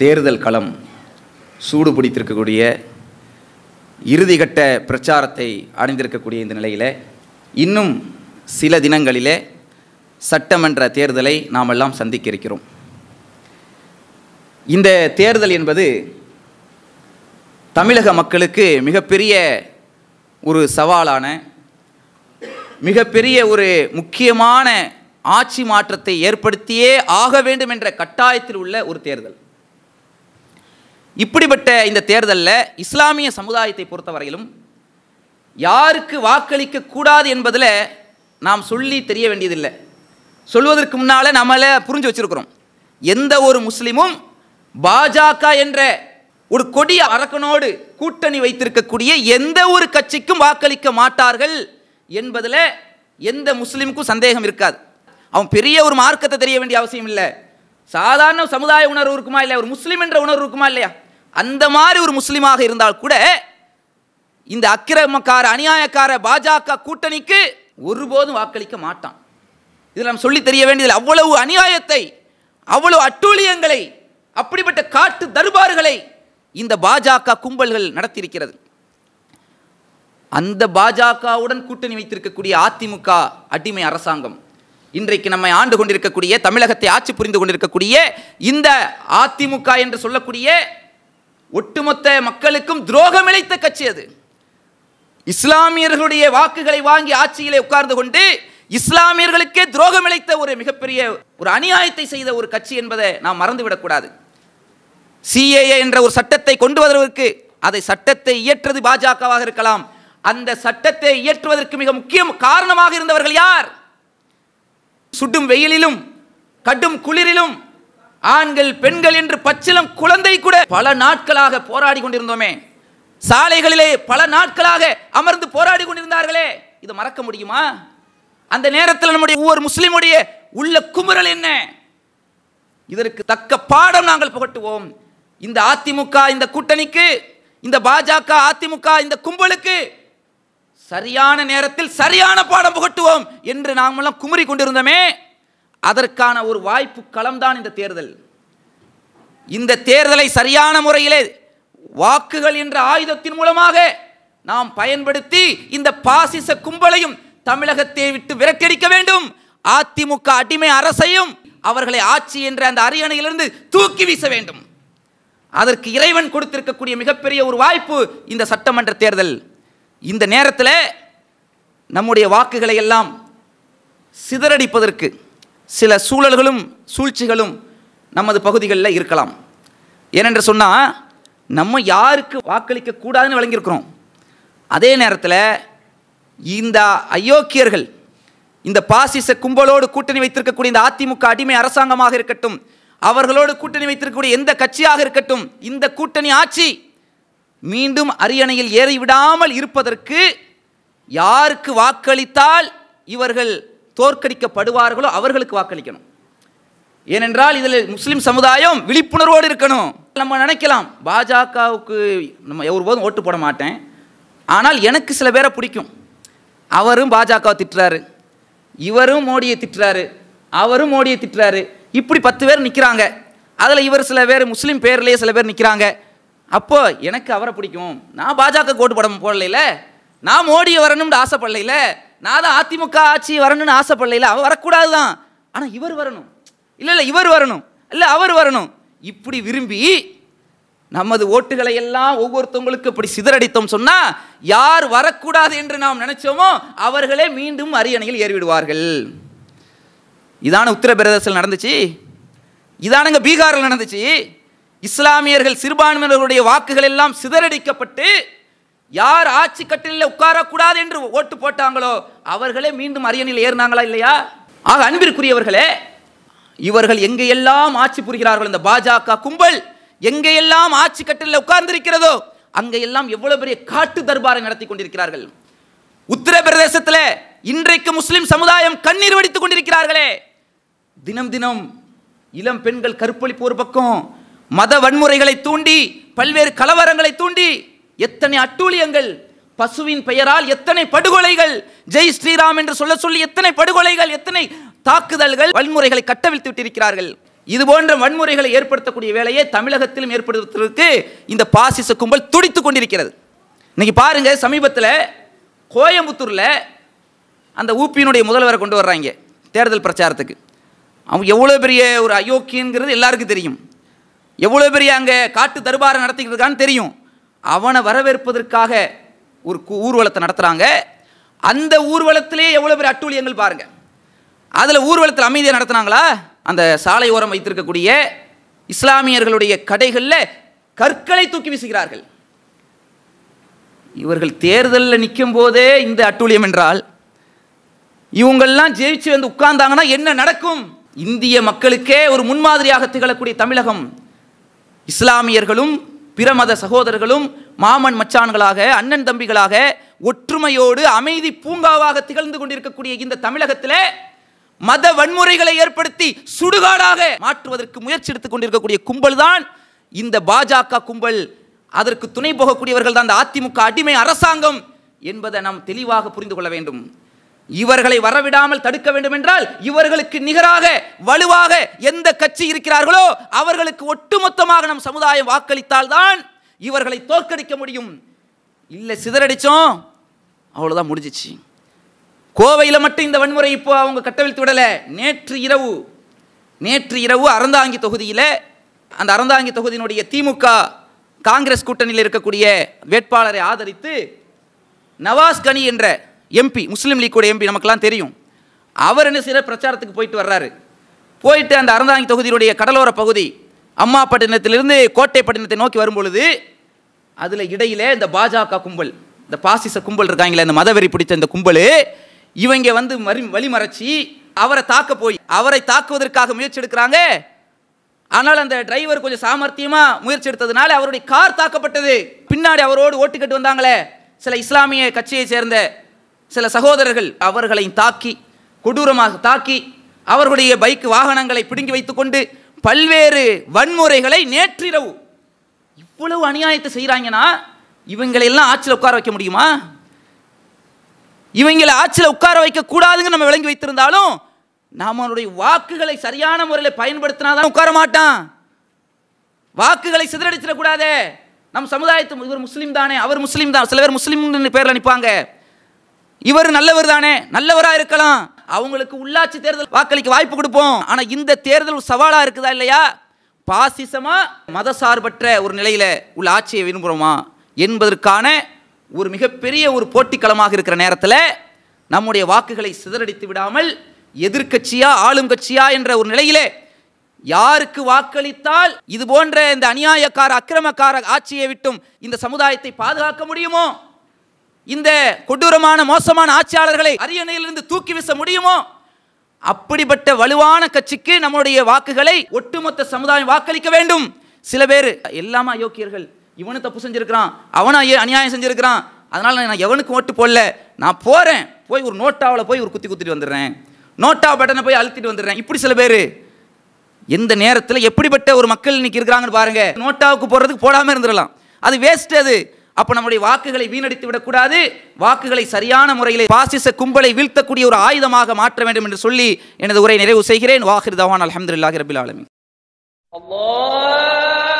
தேர்தல் களம் சூடு பிடித்திருக்கக்கூடிய இறுதிகட்ட பிரச்சாரத்தை அடைந்திருக்கக்கூடிய இந்த நிலையில் இன்னும் சில தினங்களிலே சட்டமன்ற தேர்தலை நாம் எல்லாம் சந்திக்க இருக்கிறோம். இந்த தேர்தல் என்பது தமிழக மக்களுக்கு மிகப்பெரிய ஒரு சவாலான மிகப்பெரிய ஒரு முக்கியமான ஆட்சி மாற்றத்தை ஏற்படுத்தியே ஆக வேண்டும் என்ற கட்டாயத்தில் உள்ள ஒரு தேர்தல். இப்படிப்பட்ட இந்த தேர்தலில் இஸ்லாமிய சமுதாயத்தை பொறுத்தவரையிலும் யாருக்கு வாக்களிக்க கூடாது என்பதில் நாம் சொல்லி தெரிய வேண்டியதில்லை. சொல்வதற்கு முன்னால் நம்மளை புரிஞ்சு வச்சிருக்கிறோம். எந்த ஒரு முஸ்லீமும் பாஜக என்ற ஒரு கொடிய அரக்கனோடு கூட்டணி வைத்திருக்கக்கூடிய எந்த ஒரு கட்சிக்கும் வாக்களிக்க மாட்டார்கள் என்பதில் எந்த முஸ்லீமுக்கும் சந்தேகம் இருக்காது. அவன் பெரிய ஒரு மார்க்கத்தை தெரிய வேண்டிய அவசியம் இல்லை. சாதாரண சமுதாய உணர்வு இருக்குமா இல்லையா? ஒரு முஸ்லீம் என்ற உணர்வு இருக்குமா இல்லையா? அந்த மாதிரி ஒரு முஸ்லீமாக இருந்தால் கூட இந்த அக்கிரமக்கார அநியாயக்கார பாஜக கூட்டணிக்கு ஒருபோதும் வாக்களிக்க மாட்டான். இதில் நாம் சொல்லி தெரிய வேண்டியதில் அவ்வளவு அநியாயத்தை அவ்வளவு அட்டூழியங்களை அப்படிப்பட்ட காட்டு தர்பார்களை இந்த பாஜக கும்பல்கள் நடத்தியிருக்கிறது. அந்த பாஜகவுடன் கூட்டணி வைத்திருக்கக்கூடிய அதிமுக அடிமை அரசாங்கம் இன்றைக்கு நம்மை ஆண்டு கொண்டிருக்கக்கூடிய தமிழகத்தை ஆட்சி புரிந்து கொண்டிருக்கக்கூடிய இந்த அதிமுக என்று சொல்லக்கூடிய ஒட்டுமொத்த மக்களுக்கும் துரோகம் இழைத்த கட்சி அது இஸ்லாமியர்களுடைய வாக்குகளை வாங்கி ஆட்சியிலே உட்கார்ந்து கொண்டு இஸ்லாமியர்களுக்கே துரோகம் இழைத்த ஒரு மிகப்பெரிய ஒரு அநியாயத்தை செய்த ஒரு கட்சி என்பதை நாம் மறந்துவிடக்கூடாது சிஏஏ என்ற ஒரு சட்டத்தை கொண்டு வருவதற்கு அதை சட்டத்தை இயற்றது பாஜகவாக இருக்கலாம். அந்த சட்டத்தை இயற்றுவதற்கு மிக முக்கிய காரணமாக இருந்தவர்கள் யார்? சுடும் வெயிலிலும் கடும் குளிரிலும் ஆண்கள் பெண்கள் என்று பச்சிலம் குழந்தை கூட பல நாட்களாக போராடி கொண்டிருந்தோமே. சாலைகளிலே பல நாட்களாக அமர்ந்து போராடி கொண்டிருந்தார்களே. இது மறக்க முடியுமா? அந்த நேரத்தில் நம்முடைய ஒவ்வொரு முஸ்லீமுடைய உள்ள குமுறல் என்ன? இதற்கு தக்க பாடம் நாங்கள் புகட்டுவோம். இந்த அதிமுக இந்த கூட்டணிக்கு இந்த பாஜக அதிமுக இந்த கும்பலுக்கு சரியான நேரத்தில் சரியான பாடம் புகட்டுவோம் என்று நாமெல்லாம் குமுறி கொண்டிருந்தோமே. அதற்கான ஒரு வாய்ப்பு களம்தான் இந்த தேர்தல். இந்த தேர்தலை சரியான முறையிலே வாக்குகள் என்ற ஆயுதத்தின் மூலமாக நாம் பயன்படுத்தி இந்த பாசிச கும்பலையும் தமிழகத்தை விட்டு விரட்டடிக்க வேண்டும். அதிமுக அடிமை அரசையும் அவர்களை ஆட்சி என்ற அந்த அரியணையிலிருந்து தூக்கி வீச வேண்டும். அதற்கு இறைவன் கொடுத்திருக்கக்கூடிய மிகப்பெரிய ஒரு வாய்ப்பு இந்த சட்டமன்ற தேர்தல். இந்த நேரத்தில் நம்முடைய வாக்குகளை எல்லாம் சிதறடிப்பதற்கு சில சூழல்களும் சூழ்ச்சிகளும் நமது பகுதிகளில் இருக்கலாம். ஏனென்று சொன்னால் நம்ம யாருக்கு வாக்களிக்க கூடாதுன்னு வழங்கியிருக்கிறோம் அதே நேரத்தில் இந்த அயோக்கியர்கள் இந்த பாசிச கும்பலோடு கூட்டணி வைத்திருக்கக்கூடிய இந்த அதிமுக அடிமை அரசாங்கமாக இருக்கட்டும் அவர்களோடு கூட்டணி வைத்திருக்கக்கூடிய எந்த கட்சியாக இருக்கட்டும் இந்த கூட்டணி ஆட்சி மீண்டும் அரியணையில் ஏறிவிடாமல் இருப்பதற்கு யாருக்கு வாக்களித்தால் இவர்கள் தோற்கடிக்கப்படுவார்களோ அவர்களுக்கு வாக்களிக்கணும். ஏனென்றால் இதில் முஸ்லீம் சமுதாயம் விழிப்புணர்வோடு இருக்கணும். நம்ம நினைக்கலாம் பாஜகவுக்கு நம்ம ஒருபோதும் ஓட்டு போட மாட்டேன். ஆனால் எனக்கு சில பேரை பிடிக்கும். அவரும் பாஜகவை திட்டுறாரு. இவரும் மோடியை திட்டுறாரு. அவரும் மோடியை திட்டுறாரு. இப்படி பத்து பேர் நிற்கிறாங்க அதில் இவர் சில பேர் முஸ்லீம் பேர்லேயே சில பேர் நிற்கிறாங்க அப்போ எனக்கு அவரை பிடிக்கும். நான் பாஜக ஓட்டு படம் போடலைல நான் மோடியை வரணும்னு ஆசைப்படலையில? நான் தான் அதிமுக ஆட்சி வரணும்னு ஆசைப்படலைல அவர் வரக்கூடாது தான் ஆனால் இவர் வரணும். இல்லை இல்லை இவர் வரணும். இல்லை அவர் வரணும். இப்படி விரும்பி நமது ஓட்டுகளை எல்லாம் ஒவ்வொருத்தவங்களுக்கு இப்படி சிதறடித்தோம் சொன்னால் யார் வரக்கூடாது என்று நாம் நினைச்சோமோ அவர்களே மீண்டும் அரியணையில் ஏறிவிடுவார்கள். இதான உத்தரப்பிரதேசத்தில் நடந்துச்சு. இதானுங்க பீகாரில் நடந்துச்சு. இஸ்லாமியர்கள் சிறுபான்மையினர்களுடைய வாக்குகள் எல்லாம் சிதறடிக்கப்பட்டு யார் ஆட்சி கட்டிலில் உட்காரக்கூடாது என்று ஓட்டு போட்டாங்களோ அவர்களே மீண்டும் அரியணையில் ஏறினாங்களா இல்லையா? ஆக அன்பிற்குரியவர்களே இவர்கள் எங்கெல்லாம் ஆட்சி புரிகிறார்கள்? இந்த பாஜக கும்பல் எங்கெல்லாம் ஆட்சி கட்டிலில் உட்கார்ந்திருக்கிறதோ அங்கெல்லாம் எவ்வளவு பெரிய காட்டு தர்பாரை நடத்தி கொண்டிருக்கிறார்கள்? உத்தரப்பிரதேசத்தில் இன்றைக்கு முஸ்லிம் சமுதாயம் கண்ணீர் வடித்துக் கொண்டிருக்கிறார்களே. தினம் தினம் இளம் பெண்கள் கற்பழிப்பு ஒரு பக்கம் மத வன்முறைகளை தூண்டி பல்வேறு கலவரங்களை தூண்டி எத்தனை அட்டூழியங்கள்? பசுவின் பெயரால் எத்தனை படுகொலைகள்? ஜெய் ஸ்ரீராம் என்று சொல்ல சொல்லி எத்தனை படுகொலைகள் எத்தனை தாக்குதல்கள் வன்முறைகளை கட்டவிழ்த்து விட்டிருக்கிறார்கள்? இது போன்ற வன்முறைகளை ஏற்படுத்தக்கூடிய வேலையை தமிழகத்திலும் ஏற்படுத்துவதற்கு இந்த பாசிச கும்பல் துடித்துக் கொண்டிருக்கிறது. இன்னைக்கு பாருங்க சமீபத்தில் கோயம்புத்தூரில் அந்த ஊப்பியினுடைய முதல்வரை கொண்டு வர்றாங்க தேர்தல் பிரச்சாரத்துக்கு. அவங்க எவ்வளோ பெரிய ஒரு அயோக்கியங்கிறது எல்லாருக்கும் தெரியும். எவ்வளோ பெரிய அங்கே காட்டு தர்பாரை நடத்திக்கிறதுக்கான்னு தெரியும். அவனை வரவேற்பதற்காக ஒரு கு- ஊர்வலத்தை நடத்துகிறாங்க அந்த ஊர்வலத்திலே எவ்வளோ பெரிய அட்டூழியங்கள் பாருங்கள் அதில் ஊர்வலத்தில் அமைதியாக நடத்துனாங்களா? அந்த சாலை ஓரம் வைத்திருக்கக்கூடிய இஸ்லாமியர்களுடைய கடைகளில் கற்களை தூக்கி வீசுகிறார்கள். இவர்கள் தேர்தலில் நிற்கும் போதே இந்த அட்டூழியம் என்றால் இவங்கள்லாம் ஜெயிச்சு வந்து உட்கார்ந்தாங்கன்னா என்ன நடக்கும்? இந்திய மக்களுக்கே ஒரு முன்மாதிரியாக திகழக்கூடிய தமிழகம். இஸ்லாமியர்களும் பிற மத சகோதரர்களும் மாமன் மச்சான்களாக அண்ணன் தம்பிகளாக ஒற்றுமையோடு அமைதி பூங்காவாக திகழ்ந்து கொண்டிருக்கக்கூடிய இந்த தமிழகத்தில் மத வன்முறைகளை ஏற்படுத்தி சுடுகாடாக மாற்றுவதற்கு முயற்சி எடுத்துக் கொண்டிருக்கக்கூடிய கும்பல் தான் இந்த பாஜக கும்பல். அதற்கு துணை போகக்கூடியவர்கள் தான் இந்த அதிமுக அடிமை அரசாங்கம் என்பதை நாம் தெளிவாக புரிந்து கொள்ள வேண்டும். இவர்களை வரவிடாமல் தடுக்க வேண்டும் என்றால் இவர்களுக்கு நிகராக வலுவாக எந்த கட்சி இருக்கிறார்களோ அவர்களுக்கு ஒட்டுமொத்தமாக நம் சமுதாயம் வாக்களித்தால் தான் இவர்களை தோற்கடிக்க முடியும். இல்லை சிதறடிச்சோம். அவ்வளோதான் முடிஞ்சிச்சு. கோவையில் மட்டும் இந்த வன்முறை இப்போ அவங்க கட்டவிழ்த்து விடலை. நேற்று இரவு நேற்று இரவு அறந்தாங்கி தொகுதியில் அந்த அறந்தாங்கி தொகுதியினுடைய திமுக காங்கிரஸ் கூட்டணியில் இருக்கக்கூடிய வேட்பாளரை ஆதரித்து நவாஸ் கனி என்ற எம்பி முஸ்லீம் லீக்கோட எம்பி நமக்கெல்லாம் தெரியும். அவர் என்ன செய்கிற பிரச்சாரத்துக்கு போயிட்டு வர்றாரு. போயிட்டு அந்த அறந்தாங்கி தொகுதியினுடைய கடலோர பகுதி அம்மா பட்டினத்திலேருந்து கோட்டைப்பட்டினத்தை நோக்கி வரும்பொழுது அதில் இடையிலே இந்த பாஜக கும்பல் இந்த பாசிச கும்பல் இருக்காங்களே இந்த மதவெறி பிடிச்ச இந்த கும்பல் இவங்க வந்து மறி வழிமறைச்சி அவரை தாக்க போய் அவரை தாக்குவதற்காக முயற்சி எடுக்கிறாங்க. ஆனால் அந்த டிரைவர் கொஞ்சம் சாமர்த்தியமாக முயற்சி எடுத்ததுனால அவருடைய கார் தாக்கப்பட்டது. பின்னாடி அவரோடு ஓட்டுக்கிட்டு வந்தாங்களே சில இஸ்லாமிய கட்சியை சேர்ந்த சில சகோதரர்கள் அவர்களையும் தாக்கி கொடூரமாக தாக்கி அவர்களுடைய பைக் வாகனங்களை பிடுங்கி வைத்துக்கொண்டு பல்வேறு வன்முறைகளை நேற்றிரவு இவ்வளவு அநியாயத்தை செய்கிறாங்கன்னா இவங்களை எல்லாம் ஆட்சியில் உட்கார வைக்க முடியுமா? இவங்களை ஆட்சியில் உட்கார வைக்க நம்ம விளங்கி வைத்திருந்தாலும் நம்மளுடைய வாக்குகளை சரியான முறையில் பயன்படுத்தினாதான் உட்கார மாட்டான். வாக்குகளை சிதறடிச்சிடக்கூடாதே. நம் சமுதாயத்து இவர் முஸ்லீம் தானே அவர் முஸ்லீம் தான். சில பேர் முஸ்லீம் பேரில் நிற்பாங்க இவர் நல்லவர் தானே நல்லவரா இருக்கலாம். அவங்களுக்கு உள்ளாட்சி தேர்தல் வாக்களிக்க வாய்ப்பு கொடுப்போம். ஆனா இந்த தேர்தல் ஒரு சவாலா இருக்குதா இல்லையா? பாசிசமா மதசார்பற்ற ஒரு நிலையில உள்ள ஆட்சியை விரும்புகிறோமா என்பதற்கான ஒரு மிகப்பெரிய ஒரு போட்டிக்களமாக இருக்கிற நேரத்தில் நம்முடைய வாக்குகளை சிதறடித்து விடாமல் எதிர்க்கட்சியா ஆளும் கட்சியா என்ற ஒரு நிலையிலே யாருக்கு வாக்களித்தால் இது போன்ற இந்த அநியாயக்கார அக்கிரமக்கார ஆட்சியை விட்டும் இந்த சமுதாயத்தை பாதுகாக்க முடியுமோ? இந்த கொடூரமான மோசமான ஆட்சியாளர்களை அரியணையிலிருந்து தூக்கி வீச முடியுமோ? அப்படிப்பட்ட வலுவான கட்சிக்கு நம்முடைய வாக்குகளை ஒட்டுமொத்த சமுதாயம் வாக்களிக்க வேண்டும். சில பேர் எல்லாமே அயோக்கியர்கள். இவனு தப்பு செஞ்சிருக்கிறான் அவனும் அநியாயம் செஞ்சிருக்கிறான். அதனால நான் எவனுக்கு ஓட்டு போடல. நான் போறேன். போய் ஒரு நோட்டாவில் போய் ஒரு குத்தி குத்திட்டு வந்துடுறேன். நோட்டா பட்டனை போய் அழுத்திட்டு வந்துடுறேன். இப்படி சில பேர். எந்த நேரத்தில் எப்படிப்பட்ட ஒரு மக்கள் இன்னைக்கு இருக்கிறாங்கன்னு பாருங்க. நோட்டாவுக்கு போடுறதுக்கு போடாமல் இருந்துடலாம். அது வேஸ்ட் அது. அப்போ நம்முடைய வாக்குகளை வீணடித்து விடக்கூடாது. வாக்குகளை சரியான முறையில் பாசிச கும்பலை வீழ்த்தக்கூடிய ஒரு ஆயுதமாக மாற்ற வேண்டும் என்று சொல்லி எனது உரை நிறைவு செய்கிறேன். வாஹிர் தவான் அலமதுல்லாஹி ரபில் ஆலமி அல்லாஹ்!